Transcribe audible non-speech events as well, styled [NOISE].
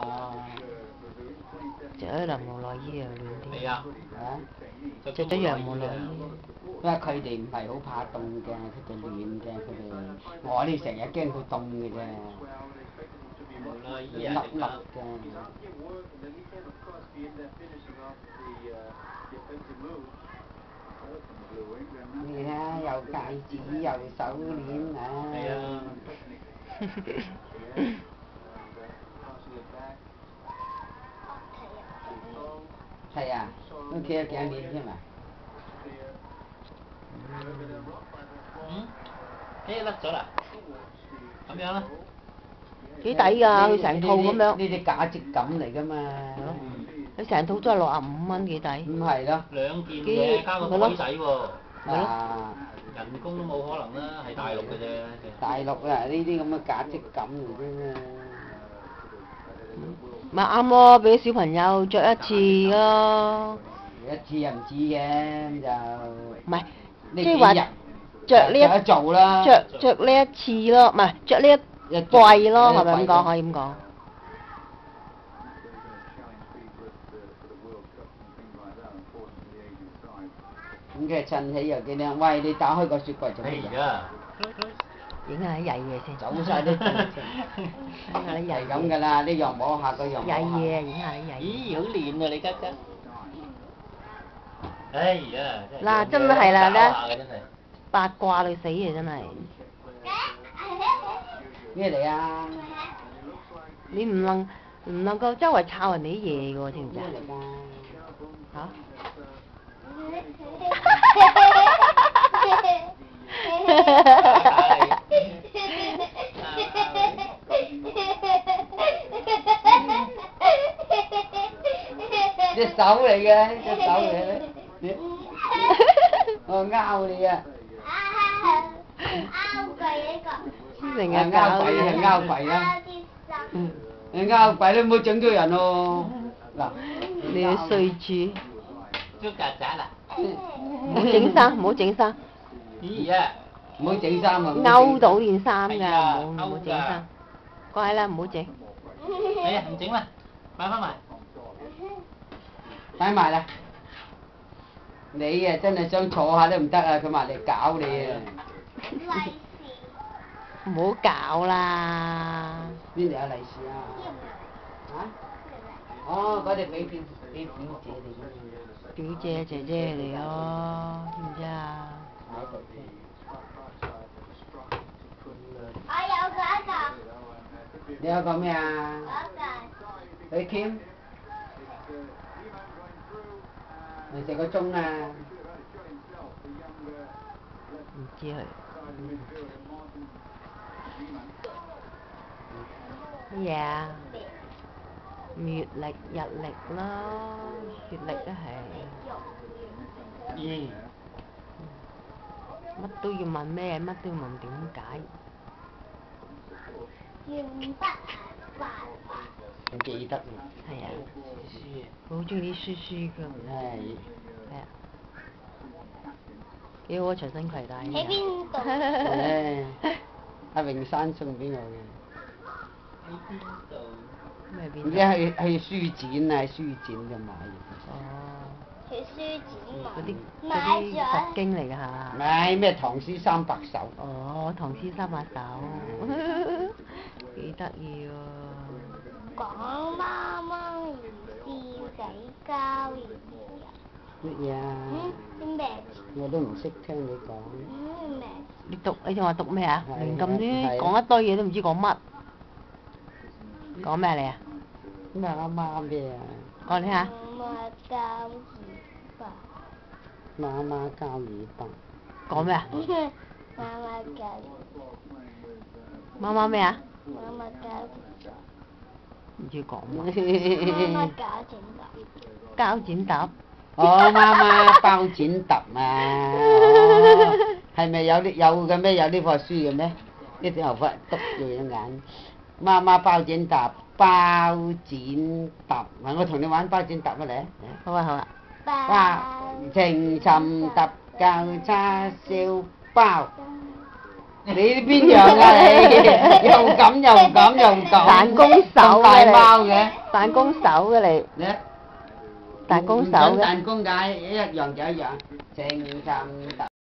哦，着咗涼毛內衣又暖啲。係啊，啊，着咗羊毛內衣。因為佢哋唔係好怕凍嘅，佢哋暖嘅，佢哋我哋成日驚佢凍嘅啫，毛內衣粒啊，粒整嘅。你睇下又戒指又手鏈啊！係啊。係啊，屋企有幾多年添啊？嗯，誒甩咗啦，咁樣啦。幾抵㗎，佢成套咁樣。呢啲價值感嚟㗎嘛。佢成套都係六啊五蚊，幾抵。唔係咯。兩件幾嘢加個咪咯袋仔喎，啊！人工都冇可能啦，係大陸嘅啫。大陸啊，呢啲咁嘅價值感嚟啫嘛。咪啱咯，俾小朋友着一次咯。一次又唔止嘅，咁就唔係，即係話幾日着呢一做啦。着着呢一次咯，唔係着呢一一季咯，係咪咁講？可以咁講。咁嘅趁起又幾靚，喂！你打開個雪櫃做乜嘢？係啊，影下啲曳嘢先。走晒啲盡情影下啲曳係。咁噶啦，呢樣摸下嗰樣摸下。曳嘢啊！影下啲曳嘢。咦，好練啊你家姐。哎呀，嗱真係啦咧真係。八卦到死啊！真係。咩嚟啊？你唔能唔能夠周圍抄人哋啲嘢嘅喎，知唔知咩啊？嚇？[LAUGHS] [LAUGHS] 手嚟嘅。你我拗你啊！成日啊拗鬼係拗鬼啦！你拗鬼都唔好整咗人喎。嗱，你要衰豬，捉曱甴啦！唔好整衫，唔好整衫，咦呀！唔好整衫啊！勾到件衫㗎，係啊唔好唔好整勾㗎衫。乖啦，唔好整。哎呀，唔整啦，擺翻埋。擺埋啦！你啊真係想坐下都唔得啊！佢埋嚟搞你啊！唔好搞啦！邊度有利是啊？啊？哦，嗰隻俾表俾表姐嚟嘅。表姐姐姐嚟咯，知唔知啊？買部先。你有個咩啊？你 Kim？你食個鐘啊？唔知佢乜嘢啊？月曆、日曆啦，月曆都係嗯。乜都要問咩？乜都要問點解？唔好中意啲書書㗎，係。係啊，幾好啊！隨身攜帶。喺邊度？誒，阿榮山送俾我嘅。喺邊度？咩邊唔知去去書展啊，喺書展就買嘅。哦，去書展嗰啲買嗰啲咗佛經嚟㗎嚇。買咩唐詩三百首？哦，唐詩三百首，[LAUGHS] 幾得意喎！講媽媽交兒乜嘢啊？嗯，咩？我都唔識聽你講。嗯咩？你讀你仲話讀咩啊？咁啲係講一堆嘢都唔知講乜，講咩嚟啊？咩阿媽咩啊？媽講聽下。媽交兒吧。媽媽交耳白。講咩啊？媽媽交媽媽咩啊？媽媽交唔知講媽乜。媽搞整㗎。膠剪揼。[LAUGHS] 哦，媽媽包剪揼啊！哦，係咪有啲有嘅咩？有呢課書嘅咩？呢啲頭髮篤住隻眼。媽媽包剪揼，包剪揼。嗱，我同你玩包剪揼啊嚟。好啊好啊。哇！情尋揼舊叉燒包。你邊樣啊你？[LAUGHS] 又咁又咁又咁，彈弓手嘅你彈弓手嘅你，你彈弓手唔準嘅。彈弓解一樣就一樣，正心得。